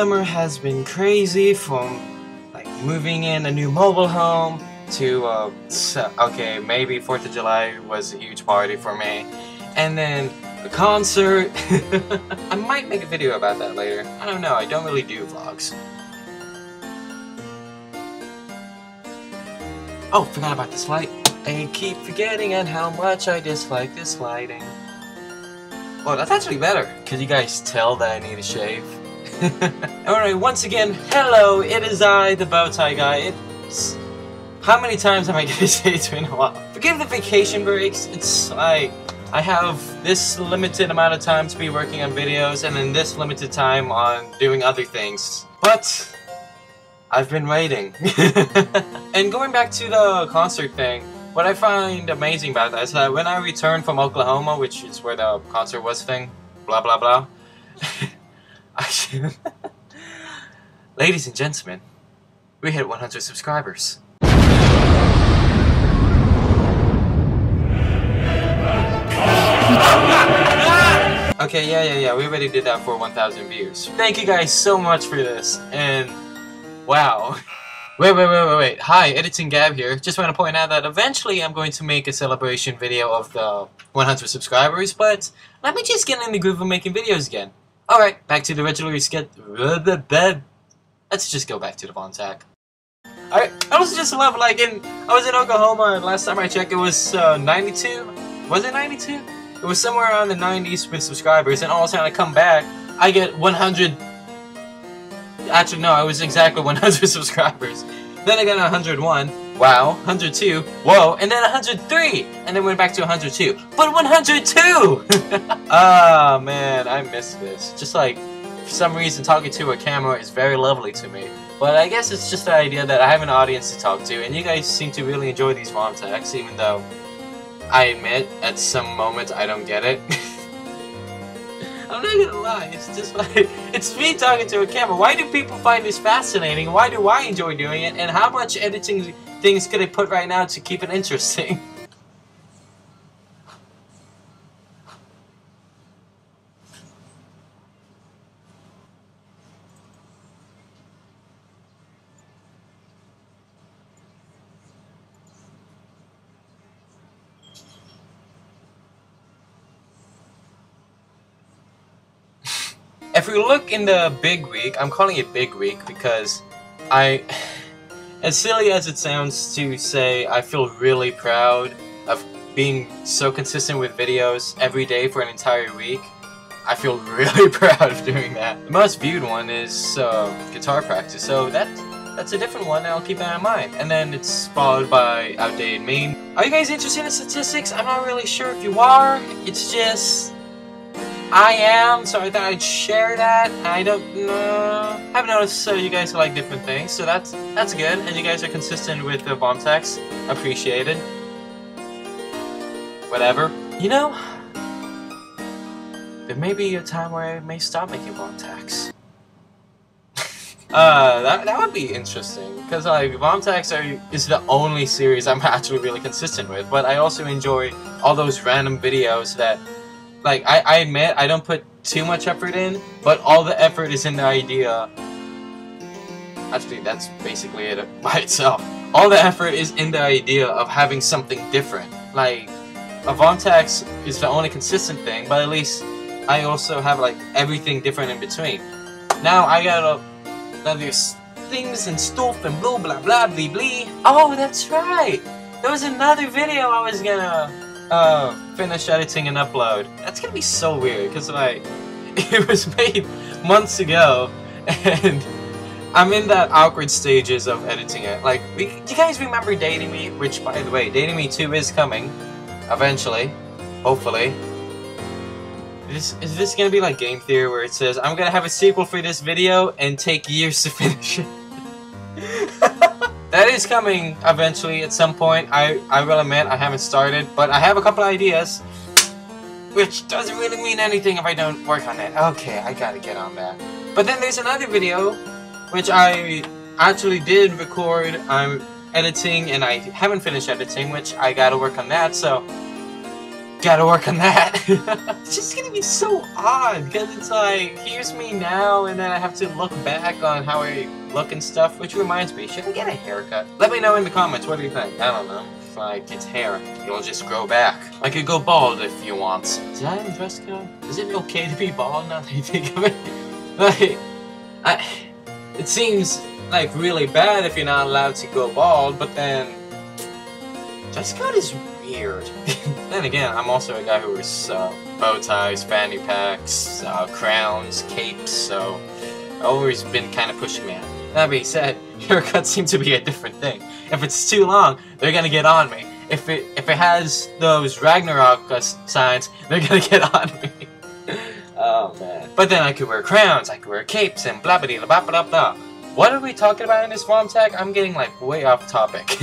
summer has been crazy from like moving in a new mobile home to uh, okay maybe 4th of July was a huge party for me. And then a concert. I might make a video about that later. I don't know. I don't really do vlogs. Oh forgot about this light. I keep forgetting and how much I dislike this lighting. Oh, that's actually better. Could you guys tell that I need a shave? Alright, once again, hello, it is I, the Bowtie Guy. It's... How many times am I gonna say it's been a while? Forgive the vacation breaks, it's like... I have this limited amount of time to be working on videos, and then this limited time on doing other things. But... I've been waiting. and going back to the concert thing, what I find amazing about that is that when I returned from Oklahoma, which is where the concert was thing, blah blah blah, ladies and gentlemen, we hit 100 subscribers. Okay, yeah, yeah, yeah, we already did that for 1,000 views. Thank you guys so much for this, and wow. Wait, wait, wait, wait, wait. Hi, Editing Gab here. Just want to point out that eventually I'm going to make a celebration video of the 100 subscribers, but let me just get in the groove of making videos again. Alright, back to the regularly scheduled... Let's just go back to the VOMTTAC. Alright, I was just love, like, in... I was in Oklahoma, and last time I checked it was uh, 92? Was it 92? It was somewhere around the 90s with subscribers, and all of a sudden I come back, I get 100 Actually, no, I was exactly 100 subscribers. Then I got 101. Wow. 102. Whoa. And then 103. And then went back to 102. But 102! Ah, oh, man. I miss this. Just like, for some reason, talking to a camera is very lovely to me. But I guess it's just the idea that I have an audience to talk to, and you guys seem to really enjoy these VOMTTACs, even though I admit at some moments I don't get it. I'm not gonna lie, it's just like, it's me talking to a camera. Why do people find this fascinating? Why do I enjoy doing it? And how much editing things could I put right now to keep it interesting? If we look in the big week, I'm calling it big week because I, as silly as it sounds to say, I feel really proud of being so consistent with videos every day for an entire week. I feel really proud of doing that. The most viewed one is uh, guitar practice, so that that's a different one, I'll keep that in mind. And then it's followed by outdated meme. Are you guys interested in statistics? I'm not really sure if you are. It's just I am, so I thought I'd share that. I don't know. I've noticed so you guys like different things, so that's that's good. And you guys are consistent with the VOMTTACs. Appreciated. Whatever. You know, there may be a time where I may stop making VOMTTACs. uh, that, that would be interesting, because like, VOMTTACs are, is the only series I'm actually really consistent with, but I also enjoy all those random videos that like I, I admit I don't put too much effort in, but all the effort is in the idea. Actually, that's basically it by itself. All the effort is in the idea of having something different. Like, Avontax is the only consistent thing, but at least I also have like everything different in between. Now I got a, now there's things and stuff and blah blah blah blah blah. Oh, that's right. There was another video I was gonna uh, finish editing and upload. That's gonna be so weird, because like, it was made months ago, and I'm in that awkward stages of editing it. Like, we, do you guys remember Dating Me? Which, by the way, Dating Me 2 is coming, eventually, hopefully. Is, is this gonna be like Game Theory where it says, I'm gonna have a sequel for this video and take years to finish it? Is coming eventually at some point. I, I will admit I haven't started, but I have a couple ideas. Which doesn't really mean anything if I don't work on it. Okay, I gotta get on that. But then there's another video, which I actually did record. I'm editing and I haven't finished editing, which I gotta work on that, so... gotta work on that. it's just gonna be so odd because it's like here's me now, and then I have to look back on how I look and stuff. Which reminds me, should I get a haircut? Let me know in the comments. What do you think? I don't know. If I get hair, it'll just grow back. I could go bald if you want. Did I have a dress code? Is it okay to be bald now that you think of it? like, I, it seems like really bad if you're not allowed to go bald, but then dress code is weird. then again, I'm also a guy who wears uh, bow ties, fanny packs, uh, crowns, capes, so I've always been kind of pushing man. That being said, haircuts seem to be a different thing. If it's too long, they're gonna get on me. If it if it has those Ragnarok uh, signs, they're gonna get on me. oh man. But then I could wear crowns, I could wear capes, and blah blah blah blah blah. What are we talking about in this VOMTTAC? I'm getting like way off topic.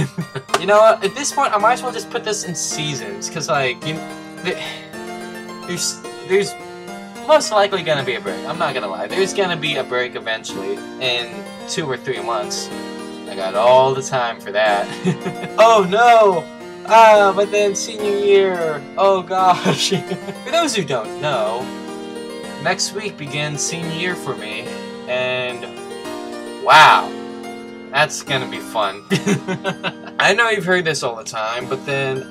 You know what? At this point, I might as well just put this in seasons, cause like you, there's there's most likely gonna be a break. I'm not gonna lie. There's gonna be a break eventually in two or three months. I got all the time for that. oh no! Ah, but then senior year. Oh gosh. for those who don't know, next week begins senior year for me, and Wow. That's gonna be fun. I know you've heard this all the time, but then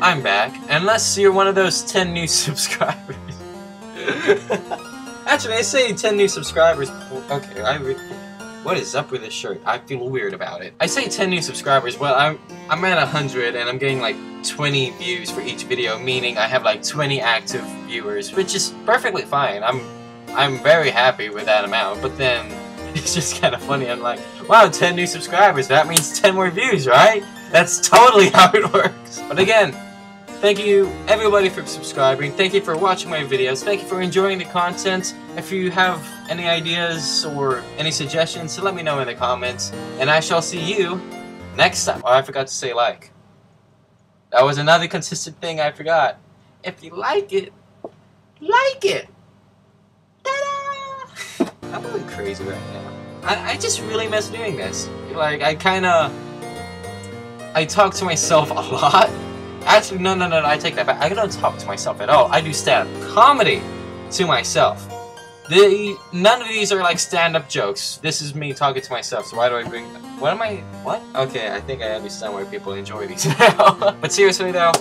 I'm back. Unless you're one of those 10 new subscribers. Actually, I say 10 new subscribers. Okay, I. What is up with this shirt? I feel weird about it. I say 10 new subscribers, well, I'm, I'm at 100 and I'm getting like 20 views for each video, meaning I have like 20 active viewers, which is perfectly fine. I'm, I'm very happy with that amount, but then it's just kind of funny. I'm like, wow, 10 new subscribers. That means 10 more views, right? That's totally how it works. But again, thank you everybody for subscribing. Thank you for watching my videos. Thank you for enjoying the content. If you have any ideas or any suggestions, let me know in the comments. And I shall see you next time. Oh, I forgot to say like. That was another consistent thing I forgot. If you like it, like it. Ta-da! I'm going crazy right now. I, I just really miss doing this. Like, I kind of... I talk to myself a lot. Actually, no, no, no, no, I take that back. I don't talk to myself at all. I do stand-up comedy to myself. The, none of these are like stand-up jokes. This is me talking to myself, so why do I bring... What am I... What? Okay, I think I understand why people enjoy these now. but seriously though,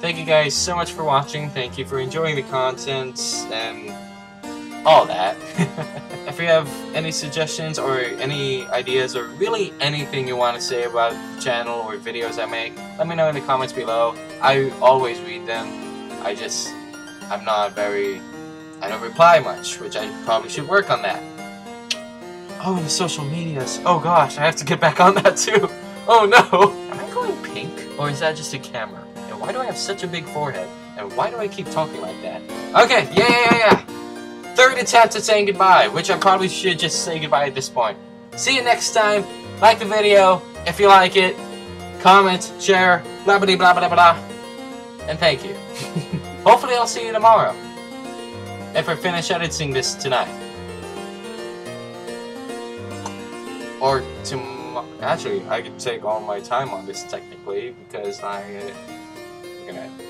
thank you guys so much for watching. Thank you for enjoying the content, and all that. if you have any suggestions or any ideas or really anything you want to say about the channel or videos I make, let me know in the comments below. I always read them. I just, I'm not very, I don't reply much, which I probably should work on that. Oh, and the social medias. Oh gosh, I have to get back on that too. Oh no! Am I going pink? Or is that just a camera? And why do I have such a big forehead? And why do I keep talking like that? Okay, yeah, yeah, yeah, yeah third attempt at saying goodbye, which I probably should just say goodbye at this point. See you next time. Like the video if you like it. Comment, share, blah blah blah blah blah. And thank you. Hopefully I'll see you tomorrow. If I finish editing this tonight. Or tomorrow. Actually, I could take all my time on this technically because I... Uh, gonna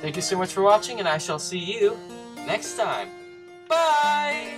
Thank you so much for watching, and I shall see you next time. Bye!